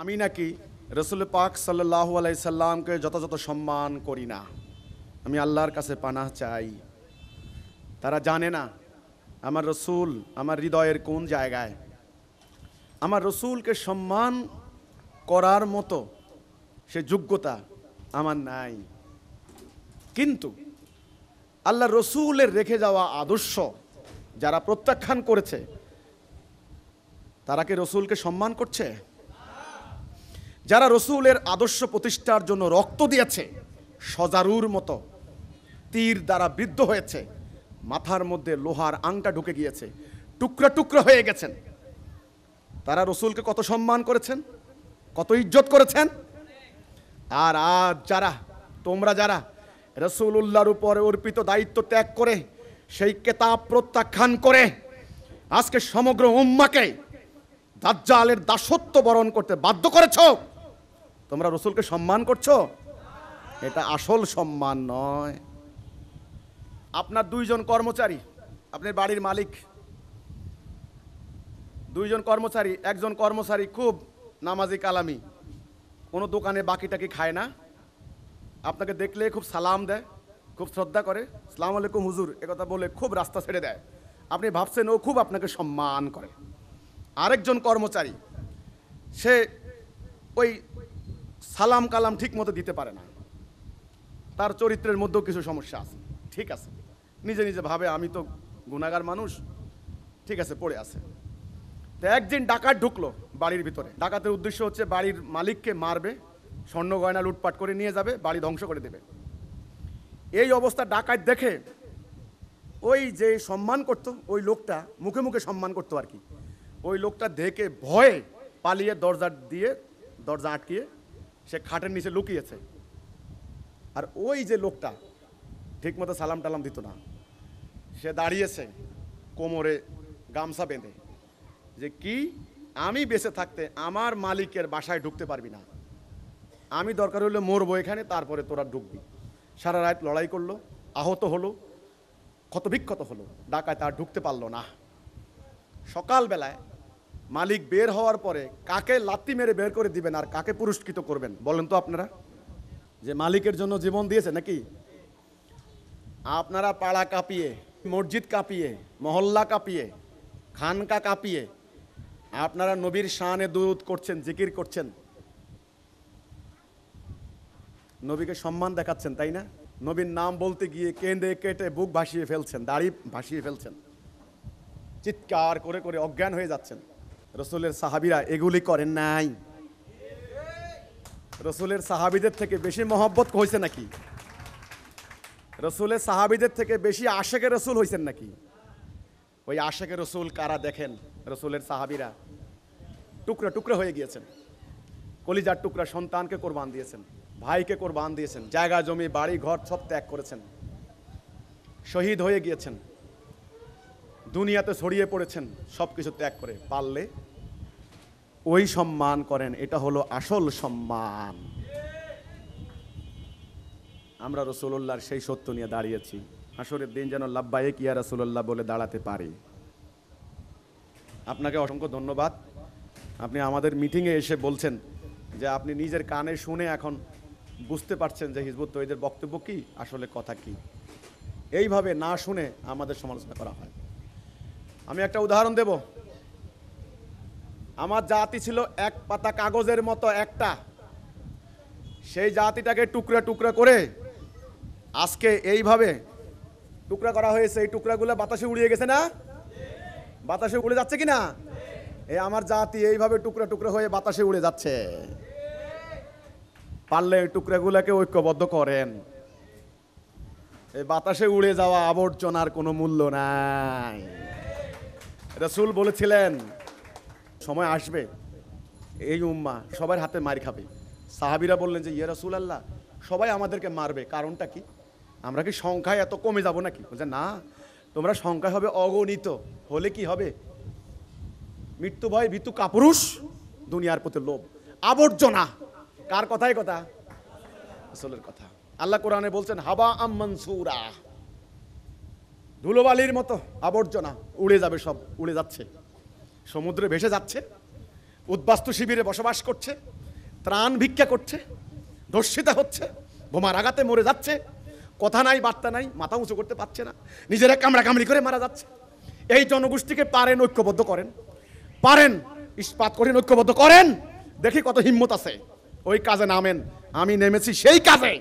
আমি নাকি রসুল পাক সাল্লাহ আলাইসাল্লামকে যথাযথ সম্মান করি না। আমি আল্লাহর কাছে পানাহ চাই। তারা জানে না আমার রসুল আমার হৃদয়ের কোন জায়গায়। আমার রসুলকে সম্মান করার মতো সে যোগ্যতা আমার নাই। কিন্তু আল্লাহ রসুলের রেখে যাওয়া আদর্শ যারা প্রত্যাখ্যান করেছে, তারা কি রসুলকে সম্মান করছে? যারা রসুলের আদর্শ প্রতিষ্ঠার জন্য রক্ত দিয়েছে, সজারুর মতো তীর দ্বারা বৃদ্ধ হয়েছে, মাথার মধ্যে লোহার আংটা ঢুকে গিয়েছে, টুকরা টুকরা হয়ে গেছেন। তারা রসুলকে কত সম্মান করেছেন, কত ইজ্জত করেছেন? আর আজ যারা, তোমরা যারা রসুল্লাহর উপরে অর্পিত দায়িত্ব ত্যাগ করে, সেই কেতাব প্রত্যাখ্যান করে, আজকে সমগ্র উম্মাকে দাজ্জালের দাসত্ব বরণ করতে বাধ্য করেছ তোমরা রসুলকে সম্মান করছ? এটা আসল সম্মান নয়। আপনার দুইজন কর্মচারী আপনার বাড়ির মালিক। দুইজন কর্মচারী, একজন কর্মচারী খুব নামাজি কালামি। কোনো দোকানে বাকিটাকি খায় না। আপনাকে দেখলে খুব সালাম দেয়, খুব শ্রদ্ধা করে। সালাম আলাইকুম হুজুর একথা বলে খুব রাস্তা ছেড়ে দেয়। আপনি ভাবছেন ও খুব আপনাকে সম্মান করে। আরেকজন কর্মচারী, সে ওই সালাম কালাম ঠিক মতো দিতে পারে না। তার চরিত্রের মধ্যেও কিছু সমস্যা আছে। ঠিক আছে। নিজে নিজে ভাবে আমি তো গুণাগার মানুষ। ঠিক আছে, পড়ে আছে। তো একদিন ডাকাত ঢুকলো বাড়ির ভিতরে। ডাকাতের উদ্দেশ্য হচ্ছে বাড়ির মালিককে মারবে, স্বর্ণ গয়না লুটপাট করে নিয়ে যাবে, বাড়ি ধ্বংস করে দেবে। এই অবস্থা ডাকাত দেখে ওই যে সম্মান করতো, ওই লোকটা মুখে মুখে সম্মান করতো আর কি। ওই লোকটা দেখে ভয়ে পালিয়ে দরজা দিয়ে, দরজা আটকিয়ে সে খাটের নিচে লুকিয়েছে। আর ওই যে লোকটা ঠিকমতো সালাম টালাম দিত না। সে দাঁড়িয়েছে কোমরে গামছা বেঁধে। যে কি? আমি বেঁচে থাকতে আমার মালিকের বাসায় ঢুকতে পারবি না। আমি দরকার হলে মরবো এখানে, তারপরে তোরা ঢুকবি। সারা রাত লড়াই করল, আহত হলো, ক্ষতবিক্ষত হলো। ডাকায় তার ঢুকতে পারল না। সকালবেলায় মালিক বের হওয়ার পরে কাকে লাত্তি মেরে বের করে দিবেন আর কাকে পুরস্কৃত করবেন? বলেন তো আপনারা। যে মালিকের জন্য জীবন দিয়েছে নাকি? আপনারা পাড়া কাঁপিয়ে, মসজিদ কাঁপিয়ে, মহল্লা কাঁপিয়ে, খানকা কাঁপিয়ে আপনারা নবীর শানে দুধ করছেন, জিকির করছেন। নবীকে সম্মান দেখাচ্ছেন, তাই না? নবীর নাম বলতে গিয়ে কেঁদে কেটে বুক ভাসিয়ে ফেলছেন, দাড়ি ভাসিয়ে ফেলছেন। চিৎকার করে করে অজ্ঞান হয়ে যাচ্ছেন। রসুলের সাহাবিরা এগুলি করেন নাই। রসুলের সাহাবিদের থেকে বেশি মহব্বত হয়েছে নাকি? রসুলের সাহাবিদের থেকে বেশি আশেকে রসুল হয়েছেন নাকি? ওই আশেকে রসুল কারা দেখেন? রসুলের সাহাবিরা টুকরা টুকরা হয়ে গিয়েছেন। কলিজার টুকরা সন্তানকে কোরবান দিয়েছেন, ভাইকে কোরবান দিয়েছেন, জায়গা জমি, বাড়ি, ঘর সব ত্যাগ করেছেন। শহীদ হয়ে গিয়েছেন। দুনিয়াতে ছড়িয়ে পড়েছেন সব কিছু ত্যাগ করে। পারলে ওই সম্মান করেন, এটা হলো আসল সম্মান। আমরা রসুল্লাহর সেই সত্য নিয়ে দাঁড়িয়েছি। আসরের দিন যেন লাভবায়ে কিয়া রসুল্লাহ বলে দাঁড়াতে পারি। আপনাকে অসংখ্য ধন্যবাদ। আপনি আমাদের মিটিংয়ে এসে বলছেন যে আপনি নিজের কানে শুনে এখন বুঝতে পারছেন যে হিজবুত তৈদের বক্তব্য কী, আসলে কথা কি। এইভাবে না শুনে আমাদের সমালোচনা করা হয়। আমি একটা উদাহরণ দেব। আমার জাতি ছিল এক পাতা কাগজের মতো একটা। সেই জাতিটাকে টুকরা টুকরা করে আজকে এইভাবে টুকরা করা হয়েছে। এই টুকরাগুলো বাতাসে উড়িয়ে গেছে না? বাতাসে উড়ে যাচ্ছে কি না এই আমার জাতি এইভাবে টুকরা টুকরা হয়ে বাতাসে উড়ে যাচ্ছে। পারলে এই টুকরাগুলোকে ঐক্যবদ্ধ করেন। এই বাতাসে উড়ে যাওয়া আবর্জনার কোনো মূল্য নাই। রসুল বলেছিলেন সময় আসবে। এই উম্মা সবার হাতে মার খাবে। সাহাবিরা বললেন যে ইয়ে রসুল আল্লাহ সবাই আমাদেরকে মারবে। কারণটা কি? আমরা কি সংখ্যায় এত কমে যাব নাকি? বলছে, না, তোমরা সংখ্যায় হবে অগণিত। হলে কি হবে? মৃত্যু ভয়, ভীতু কাপুরুষ, দুনিয়ার প্রতি লোভ, আবর্জনা। কার কথাই কথা? আসলের কথা। আল্লাহ কোরআনে বলছেন, হাবা আম ধুলোবালির মতো আবর্জনা উড়ে যাবে সব, উড়ে যাচ্ছে। সমুদ্রে ভেসে যাচ্ছে, উদ্বাস্তু শিবিরে বসবাস করছে, ত্রাণ ভিক্ষা করছে, ধর্ষিতা হচ্ছে, বোমার আঘাতে মরে যাচ্ছে, কথা নাই, বার্তা নাই, মাথা উঁচু করতে পারছে না, নিজেরা কামড়া কামড়ি করে মারা যাচ্ছে। এই জনগোষ্ঠীকে পারেন ঐক্যবদ্ধ করেন, পারেন, ইস্পাত করেন ঐক্যবদ্ধ করেন, দেখি কত হিম্মত আছে। ওই কাজে নামেন, আমি নেমেছি সেই কাজে।